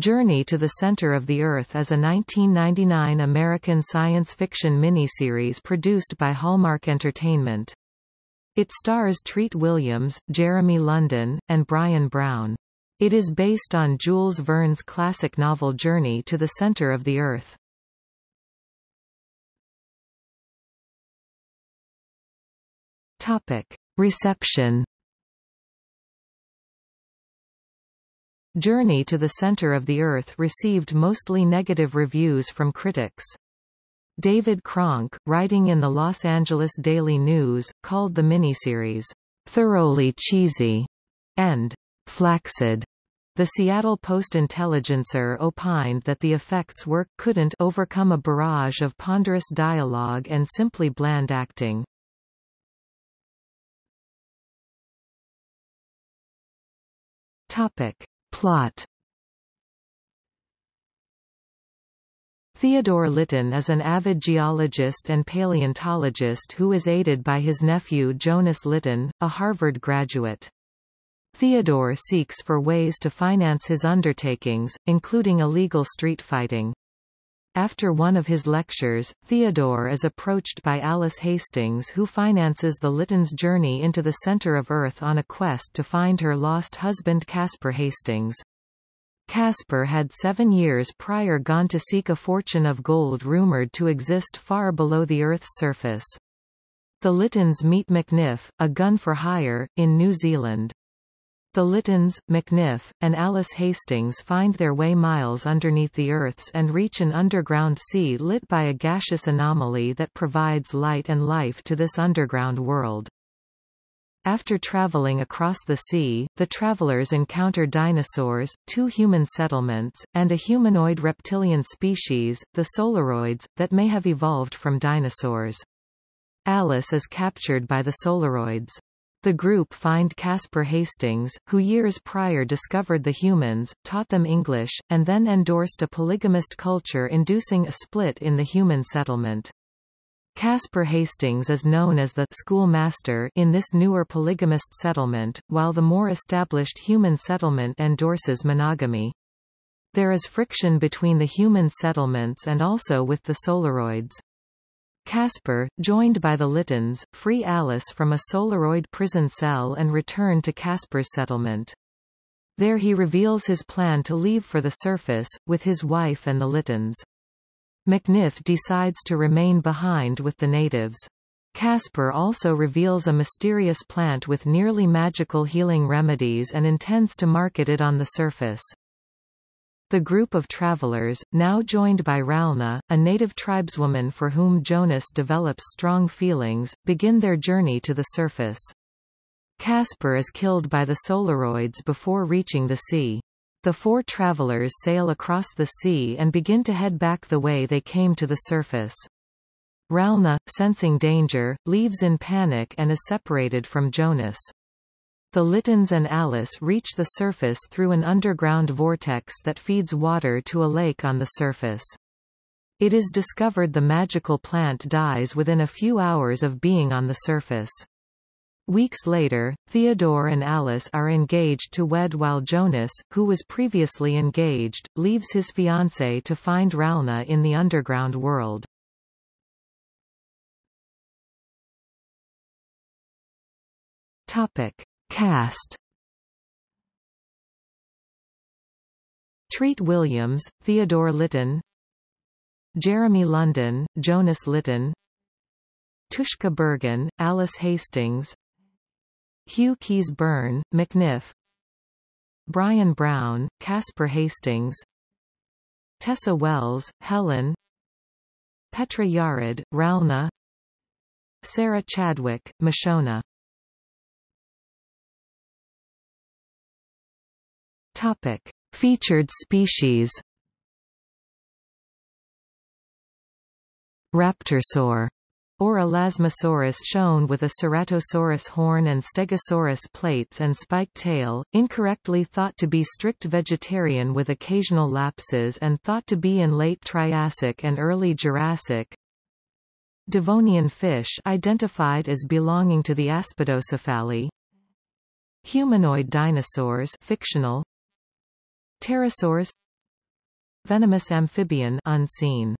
Journey to the Center of the Earth is a 1999 American science fiction miniseries produced by Hallmark Entertainment. It stars Treat Williams, Jeremy London, and Bryan Brown. It is based on Jules Verne's classic novel Journey to the Center of the Earth. Topic. Reception Journey to the Center of the Earth received mostly negative reviews from critics. David Kronke, writing in the Los Angeles Daily News, called the miniseries, "...thoroughly cheesy," and "...flaccid." The Seattle Post-Intelligencer opined that the effects work couldn't overcome a barrage of ponderous dialogue and simply bland acting. Topic. Plot Theodore Litton is an avid geologist and paleontologist who is aided by his nephew Jonas Litton, a Harvard graduate. Theodore seeks for ways to finance his undertakings, including illegal street fighting. After one of his lectures, Theodore is approached by Alice Hastings who finances the Litton's journey into the center of Earth on a quest to find her lost husband Caspar Hastings. Caspar had seven years prior gone to seek a fortune of gold rumored to exist far below the Earth's surface. The Littons meet McNiff, a gun for hire, in New Zealand. The Littons, McNiff, and Alice Hastings find their way miles underneath the Earth's and reach an underground sea lit by a gaseous anomaly that provides light and life to this underground world. After traveling across the sea, the travelers encounter dinosaurs, two human settlements, and a humanoid reptilian species, the Solaroids, that may have evolved from dinosaurs. Alice is captured by the Solaroids. The group find Caspar Hastings, who years prior discovered the humans, taught them English, and then endorsed a polygamist culture inducing a split in the human settlement. Caspar Hastings is known as the schoolmaster in this newer polygamist settlement, while the more established human settlement endorses monogamy. There is friction between the human settlements and also with the Solaroids. Caspar, joined by the Littons, free Alice from a Solaroid prison cell and return to Casper's settlement. There he reveals his plan to leave for the surface, with his wife and the Littons. McNiff decides to remain behind with the natives. Casper also reveals a mysterious plant with nearly magical healing remedies and intends to market it on the surface. The group of travelers, now joined by Ralna, a native tribeswoman for whom Jonas develops strong feelings, begin their journey to the surface. Casper is killed by the Solaroids before reaching the sea. The four travelers sail across the sea and begin to head back the way they came to the surface. Ralna, sensing danger, leaves in panic and is separated from Jonas. The Littons and Alice reach the surface through an underground vortex that feeds water to a lake on the surface. It is discovered the magical plant dies within a few hours of being on the surface. Weeks later, Theodore and Alice are engaged to wed while Jonas, who was previously engaged, leaves his fiancée to find Ralna in the underground world. Topic. Cast. Treat Williams, Theodore Litton Jeremy London, Jonas Litton Tushka Bergen, Alice Hastings. Hugh Keays-Byrne, McNiff Bryan Brown, Casper Hastings. Tessa Wells, Helen. Petra Yared, Ralna. Sarah Chadwick, Mashona Topic: Featured species. Raptorsaur or Elasmosaurus shown with a Ceratosaurus horn and Stegosaurus plates and spiked tail, incorrectly thought to be strict vegetarian with occasional lapses and thought to be in late Triassic and early Jurassic. Devonian fish identified as belonging to the Aspidocephali. Humanoid dinosaurs fictional Pterosaurs Venomous amphibian unseen.